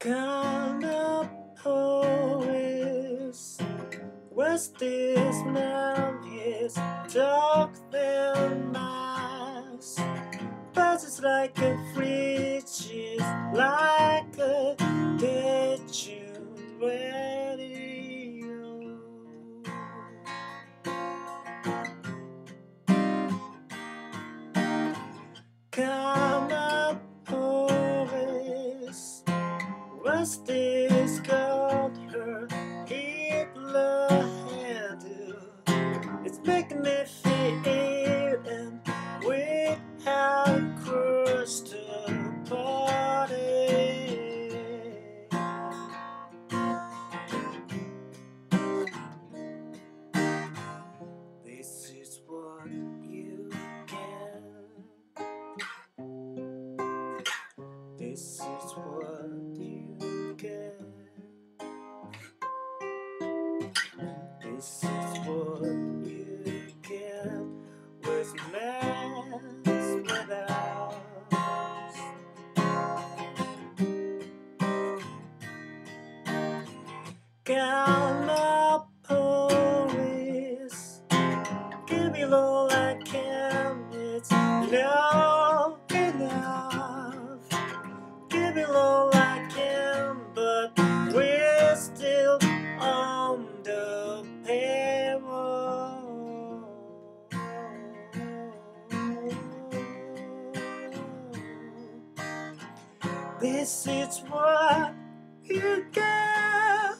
Kind West is dark than mice. But it's like a fridge, is like a you radio. Come up, poets. What's This is what you get. This is what you get with mess without. Count This is what you get.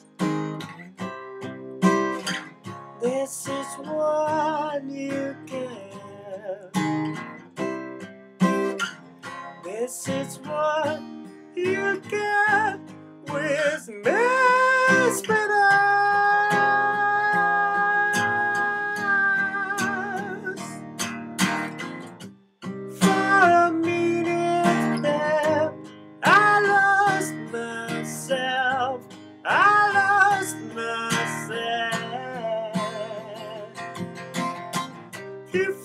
This is what you get. This is what you get with Mesmerized. If